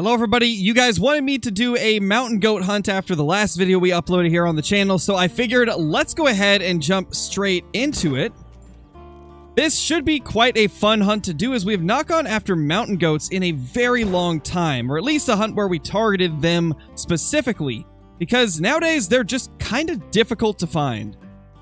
Hello everybody, you guys wanted me to do a mountain goat hunt after the last video we uploaded here on the channel, so I figured let's go ahead and jump straight into it. This should be quite a fun hunt to do as we have not gone after mountain goats in a very long time, or at least a hunt where we targeted them specifically, because nowadays they're just kind of difficult to find.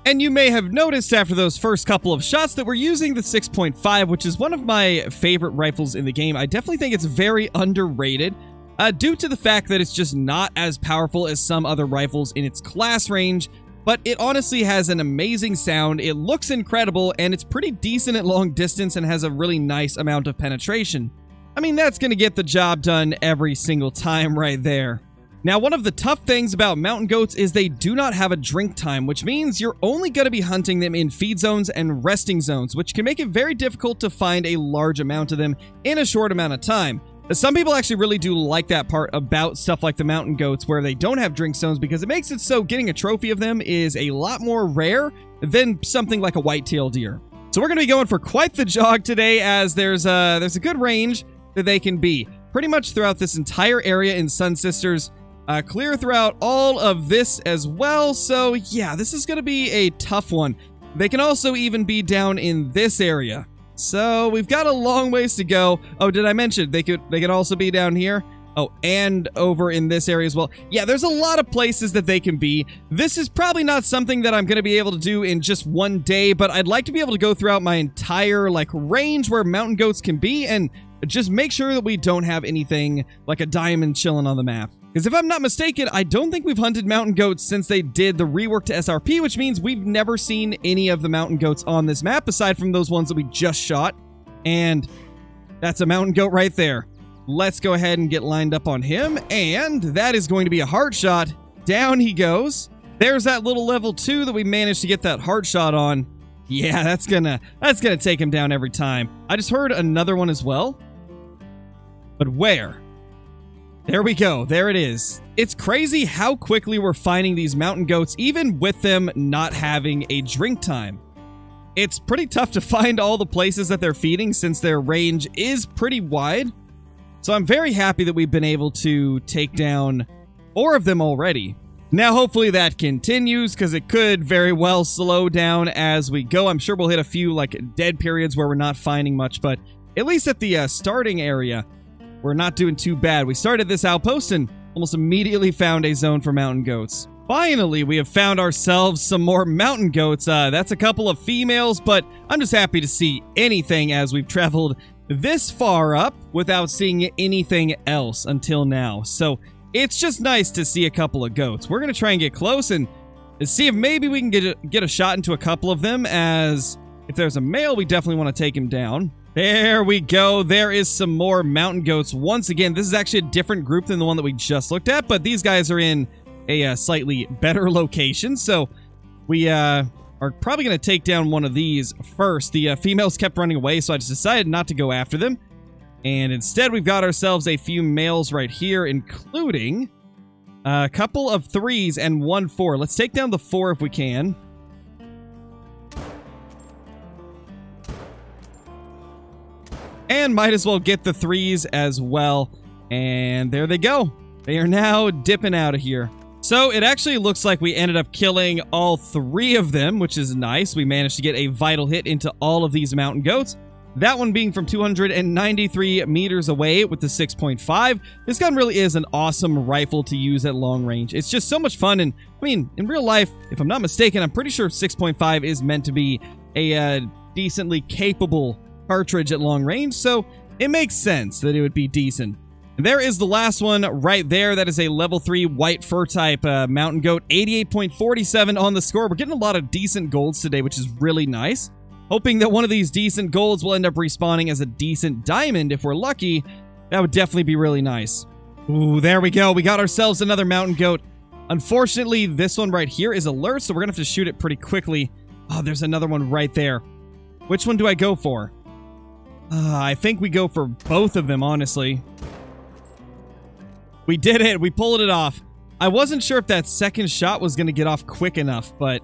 And you may have noticed after those first couple of shots that we're using the 6.5, which is one of my favorite rifles in the game. I definitely think it's very underrated, uh, due to the fact that it's just not as powerful as some other rifles in its class range, but it honestly has an amazing sound, it looks incredible, and it's pretty decent at long distance and has a really nice amount of penetration. I mean, that's going to get the job done every single time right there. Now, one of the tough things about mountain goats is they do not have a drink time, which means you're only going to be hunting them in feed zones and resting zones, which can make it very difficult to find a large amount of them in a short amount of time. Some people actually really do like that part about stuff like the mountain goats where they don't have drink zones because it makes it so getting a trophy of them is a lot more rare than something like a white-tailed deer. So we're going to be going for quite the jog today as there's a, there's a good range that they can be. Pretty much throughout this entire area in Sun Sisters, uh, clear throughout all of this as well. So yeah, this is going to be a tough one. They can also even be down in this area. So we've got a long ways to go. Oh, did I mention they could they could also be down here? Oh, and over in this area as well. Yeah, there's a lot of places that they can be. This is probably not something that I'm going to be able to do in just one day, but I'd like to be able to go throughout my entire, like, range where mountain goats can be and just make sure that we don't have anything like a diamond chilling on the map. Because if I'm not mistaken, I don't think we've hunted mountain goats since they did the rework to SRP, which means we've never seen any of the mountain goats on this map aside from those ones that we just shot. And that's a mountain goat right there. Let's go ahead and get lined up on him. And that is going to be a heart shot. Down he goes. There's that little level 2 that we managed to get that heart shot on. Yeah, that's gonna that's gonna take him down every time. I just heard another one as well. But where? There we go. There it is. It's crazy how quickly we're finding these mountain goats, even with them not having a drink time. It's pretty tough to find all the places that they're feeding since their range is pretty wide. So I'm very happy that we've been able to take down four of them already. Now, hopefully that continues because it could very well slow down as we go. I'm sure we'll hit a few like dead periods where we're not finding much, but at least at the uh, starting area, we're not doing too bad. We started this outpost and almost immediately found a zone for mountain goats. Finally, we have found ourselves some more mountain goats. Uh, that's a couple of females, but I'm just happy to see anything as we've traveled this far up without seeing anything else until now. So it's just nice to see a couple of goats. We're going to try and get close and see if maybe we can get a, get a shot into a couple of them as if there's a male, we definitely want to take him down. There we go. There is some more mountain goats. Once again, this is actually a different group than the one that we just looked at, but these guys are in a uh, slightly better location. So we uh, are probably going to take down one of these first. The uh, females kept running away, so I just decided not to go after them. And instead, we've got ourselves a few males right here, including a couple of threes and one four. Let's take down the four if we can. Might as well get the threes as well. And there they go. They are now dipping out of here. So it actually looks like we ended up killing all three of them, which is nice. We managed to get a vital hit into all of these mountain goats. That one being from 293 meters away with the 6.5. This gun really is an awesome rifle to use at long range. It's just so much fun. And I mean, in real life, if I'm not mistaken, I'm pretty sure 6.5 is meant to be a uh, decently capable cartridge at long range, so it makes sense that it would be decent. There is the last one right there. That is a level 3 white fur type uh, mountain goat. 88.47 on the score. We're getting a lot of decent golds today, which is really nice. Hoping that one of these decent golds will end up respawning as a decent diamond if we're lucky. That would definitely be really nice. Ooh, there we go. We got ourselves another mountain goat. Unfortunately, this one right here is alert, so we're going to have to shoot it pretty quickly. Oh, there's another one right there. Which one do I go for? Uh, I think we go for both of them, honestly. We did it. We pulled it off. I wasn't sure if that second shot was going to get off quick enough, but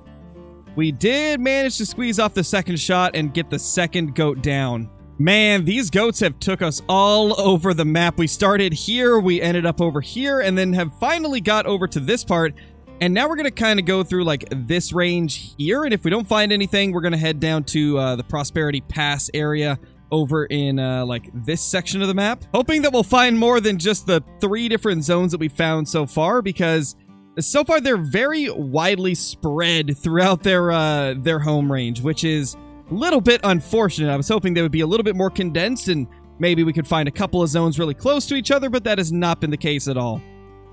we did manage to squeeze off the second shot and get the second goat down. Man, these goats have took us all over the map. We started here, we ended up over here, and then have finally got over to this part. And now we're going to kind of go through like this range here. And if we don't find anything, we're going to head down to uh, the Prosperity Pass area over in uh, like this section of the map. Hoping that we'll find more than just the three different zones that we found so far because so far they're very widely spread throughout their uh, their home range, which is a little bit unfortunate. I was hoping they would be a little bit more condensed and maybe we could find a couple of zones really close to each other, but that has not been the case at all.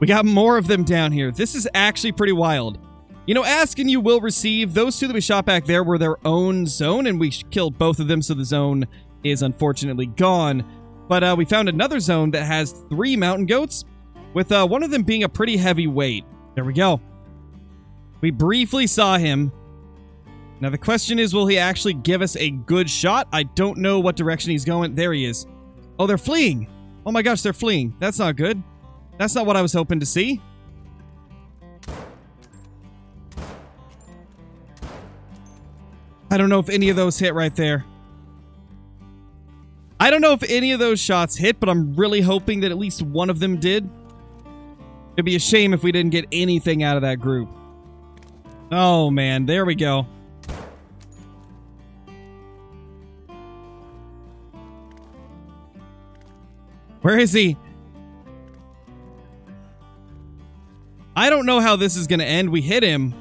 We got more of them down here. This is actually pretty wild. You know, ask and you will receive. Those two that we shot back there were their own zone, and we killed both of them, so the zone is unfortunately gone. But uh, we found another zone that has three mountain goats, with uh, one of them being a pretty heavy weight. There we go. We briefly saw him. Now the question is, will he actually give us a good shot? I don't know what direction he's going. There he is. Oh, they're fleeing. Oh my gosh, they're fleeing. That's not good. That's not what I was hoping to see. I don't know if any of those hit right there. I don't know if any of those shots hit, but I'm really hoping that at least one of them did. It'd be a shame if we didn't get anything out of that group. Oh, man. There we go. Where is he? I don't know how this is going to end. We hit him.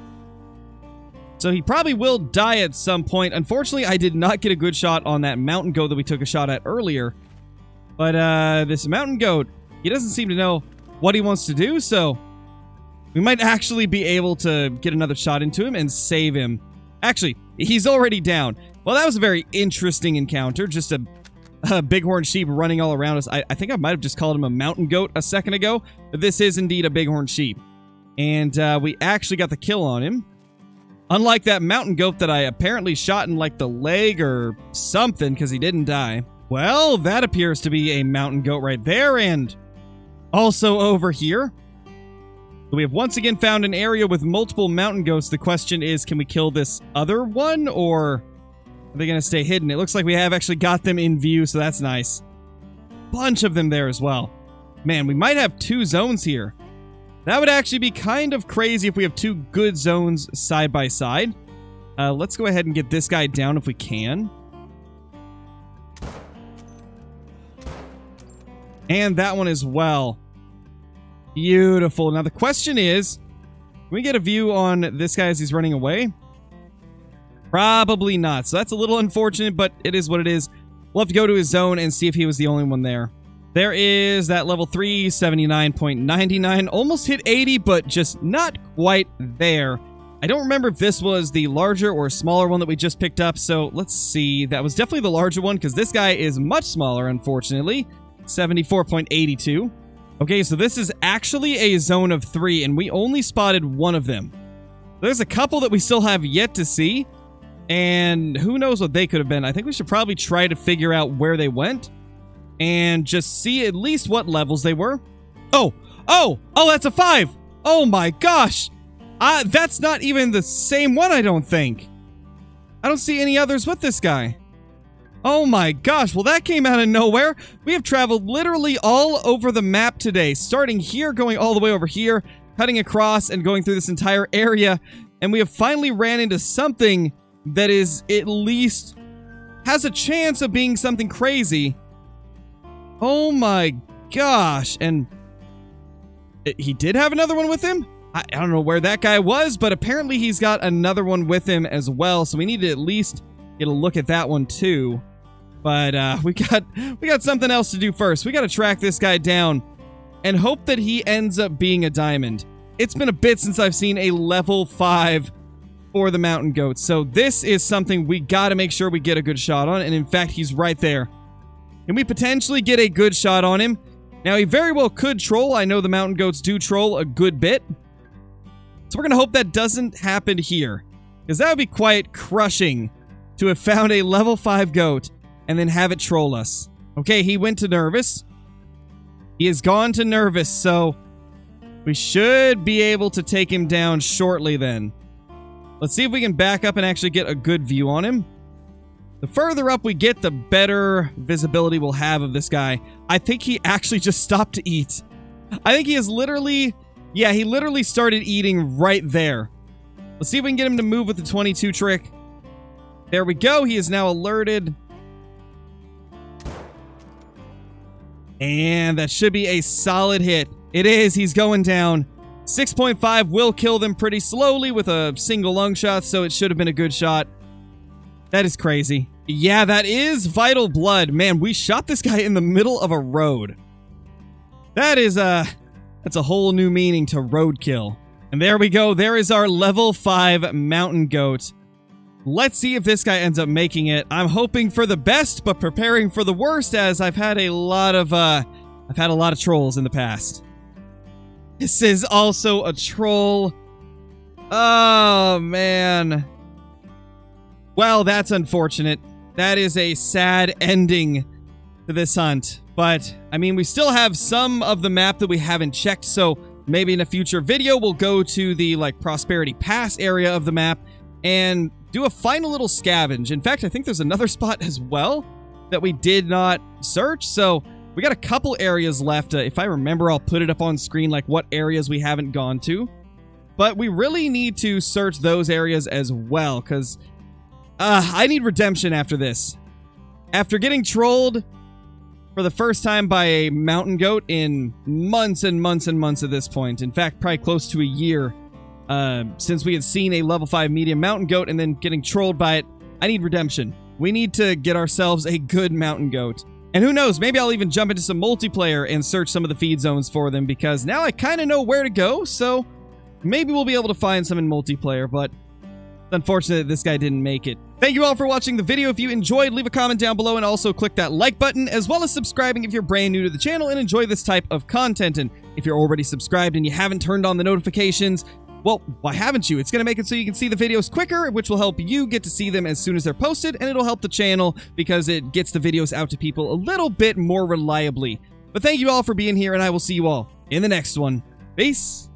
So he probably will die at some point. Unfortunately, I did not get a good shot on that mountain goat that we took a shot at earlier. But uh, this mountain goat, he doesn't seem to know what he wants to do, so we might actually be able to get another shot into him and save him. Actually, he's already down. Well, that was a very interesting encounter. Just a, a bighorn sheep running all around us. I, I think I might have just called him a mountain goat a second ago, but this is indeed a bighorn sheep. And uh, we actually got the kill on him. Unlike that mountain goat that I apparently shot in like the leg or something because he didn't die. Well, that appears to be a mountain goat right there and also over here. We have once again found an area with multiple mountain goats. The question is, can we kill this other one or are they going to stay hidden? It looks like we have actually got them in view, so that's nice. Bunch of them there as well. Man, we might have two zones here. That would actually be kind of crazy if we have two good zones side by side. Uh, let's go ahead and get this guy down if we can. And that one as well. Beautiful. Now the question is, can we get a view on this guy as he's running away? Probably not. So that's a little unfortunate, but it is what it is. We'll have to go to his zone and see if he was the only one there. There is that level 3, 79.99. Almost hit 80, but just not quite there. I don't remember if this was the larger or smaller one that we just picked up, so let's see. That was definitely the larger one, because this guy is much smaller, unfortunately. 74.82. Okay, so this is actually a zone of three, and we only spotted one of them. There's a couple that we still have yet to see, and who knows what they could have been. I think we should probably try to figure out where they went and just see at least what levels they were. Oh, oh, oh, that's a five. Oh my gosh. Uh, that's not even the same one, I don't think. I don't see any others with this guy. Oh my gosh, well that came out of nowhere. We have traveled literally all over the map today, starting here, going all the way over here, cutting across and going through this entire area, and we have finally ran into something that is at least has a chance of being something crazy. Oh my gosh. And he did have another one with him? I, I don't know where that guy was, but apparently he's got another one with him as well. So we need to at least get a look at that one too. But uh, we got we got something else to do first. We got to track this guy down and hope that he ends up being a diamond. It's been a bit since I've seen a level 5 for the mountain goats. So this is something we got to make sure we get a good shot on. And in fact, he's right there. Can we potentially get a good shot on him? Now, he very well could troll. I know the mountain goats do troll a good bit. So we're going to hope that doesn't happen here. Because that would be quite crushing to have found a level 5 goat and then have it troll us. Okay, he went to Nervous. He has gone to Nervous, so we should be able to take him down shortly then. Let's see if we can back up and actually get a good view on him. The further up we get, the better visibility we'll have of this guy. I think he actually just stopped to eat. I think he is literally... Yeah, he literally started eating right there. Let's see if we can get him to move with the 22 trick. There we go. He is now alerted. And that should be a solid hit. It is. He's going down. 6.5 will kill them pretty slowly with a single lung shot, so it should have been a good shot. That is crazy. Yeah, that is vital blood. Man, we shot this guy in the middle of a road. That is a... Uh, that's a whole new meaning to roadkill. And there we go. There is our level 5 mountain goat. Let's see if this guy ends up making it. I'm hoping for the best, but preparing for the worst as I've had a lot of, uh... I've had a lot of trolls in the past. This is also a troll. Oh, man. Well, that's unfortunate. That is a sad ending to this hunt. But, I mean, we still have some of the map that we haven't checked, so maybe in a future video we'll go to the, like, Prosperity Pass area of the map and do a final little scavenge. In fact, I think there's another spot as well that we did not search, so we got a couple areas left. Uh, if I remember, I'll put it up on screen, like what areas we haven't gone to. But we really need to search those areas as well, because uh, I need redemption after this. After getting trolled for the first time by a mountain goat in months and months and months at this point, in fact, probably close to a year uh, since we had seen a level 5 medium mountain goat and then getting trolled by it, I need redemption. We need to get ourselves a good mountain goat. And who knows, maybe I'll even jump into some multiplayer and search some of the feed zones for them because now I kind of know where to go, so maybe we'll be able to find some in multiplayer, but it's unfortunate this guy didn't make it. Thank you all for watching the video. If you enjoyed, leave a comment down below and also click that like button, as well as subscribing if you're brand new to the channel and enjoy this type of content. And if you're already subscribed and you haven't turned on the notifications, well, why haven't you? It's going to make it so you can see the videos quicker, which will help you get to see them as soon as they're posted, and it'll help the channel because it gets the videos out to people a little bit more reliably. But thank you all for being here, and I will see you all in the next one. Peace!